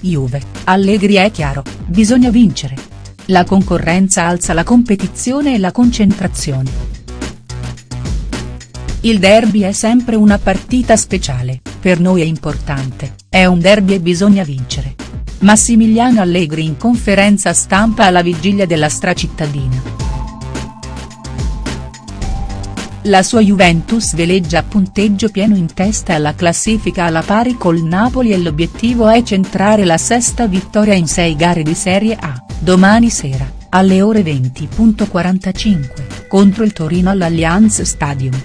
Juve, Allegri è chiaro, bisogna vincere. La concorrenza alza la competizione e la concentrazione. Il derby è sempre una partita speciale, per noi è importante, è un derby e bisogna vincere. Massimiliano Allegri in conferenza stampa alla vigilia della stracittadina. La sua Juventus veleggia a punteggio pieno in testa alla classifica alla pari col Napoli e l'obiettivo è centrare la sesta vittoria in sei gare di Serie A, domani sera, alle ore 20.45, contro il Torino all'Allianz Stadium.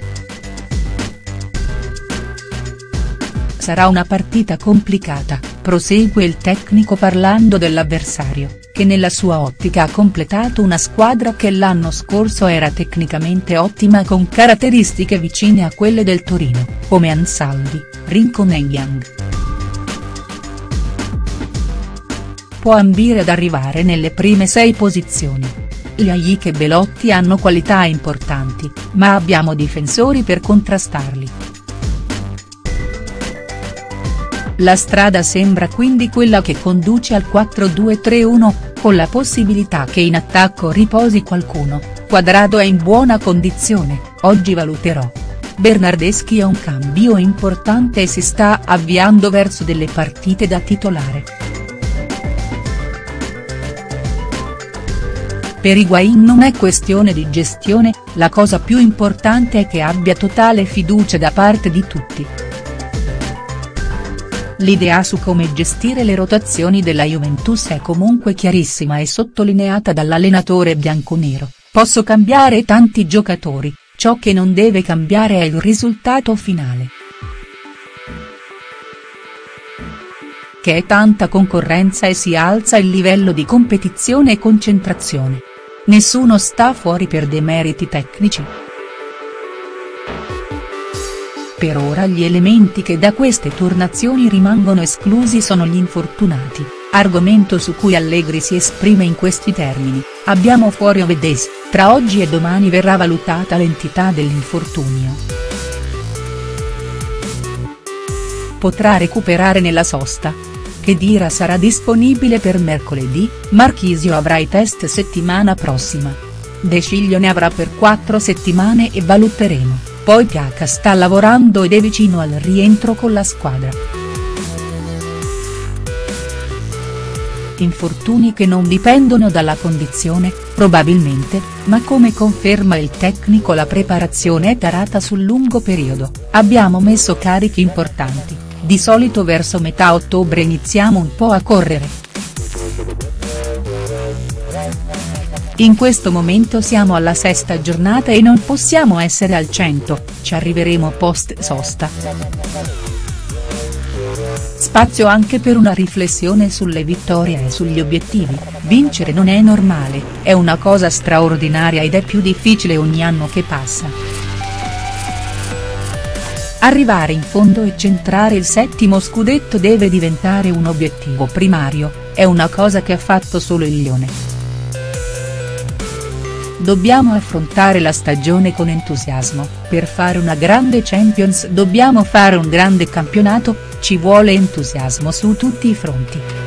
Sarà una partita complicata, prosegue il tecnico parlando dell'avversario, che nella sua ottica ha completato una squadra che l'anno scorso era tecnicamente ottima con caratteristiche vicine a quelle del Torino, come Ansaldi, Rincon e Young. Può ambire ad arrivare nelle prime sei posizioni. Liaic e Belotti hanno qualità importanti, ma abbiamo difensori per contrastarli. La strada sembra quindi quella che conduce al 4-2-3-1, con la possibilità che in attacco riposi qualcuno, Quadrado è in buona condizione, oggi valuterò. Bernardeschi è un cambio importante e si sta avviando verso delle partite da titolare. Per Higuain non è questione di gestione, la cosa più importante è che abbia totale fiducia da parte di tutti. L'idea su come gestire le rotazioni della Juventus è comunque chiarissima e sottolineata dall'allenatore bianconero, posso cambiare tanti giocatori, ciò che non deve cambiare è il risultato finale. Che è tanta concorrenza e si alza il livello di competizione e concentrazione. Nessuno sta fuori per demeriti tecnici. Per ora gli elementi che da queste turnazioni rimangono esclusi sono gli infortunati, argomento su cui Allegri si esprime in questi termini, abbiamo fuori Ovedes, tra oggi e domani verrà valutata l'entità dell'infortunio. Potrà recuperare nella sosta? Che Dira sarà disponibile per mercoledì, Marchisio avrà i test settimana prossima. De Sciglio ne avrà per quattro settimane e valuteremo. Poi Piaca sta lavorando ed è vicino al rientro con la squadra. Infortuni che non dipendono dalla condizione, probabilmente, ma come conferma il tecnico la preparazione è tarata sul lungo periodo, abbiamo messo carichi importanti, di solito verso metà ottobre iniziamo un po' a correre. In questo momento siamo alla sesta giornata e non possiamo essere al 100, ci arriveremo post sosta. Spazio anche per una riflessione sulle vittorie e sugli obiettivi, vincere non è normale, è una cosa straordinaria ed è più difficile ogni anno che passa. Arrivare in fondo e centrare il settimo scudetto deve diventare un obiettivo primario, è una cosa che ha fatto solo il Lione. Dobbiamo affrontare la stagione con entusiasmo, per fare una grande Champions dobbiamo fare un grande campionato, ci vuole entusiasmo su tutti i fronti.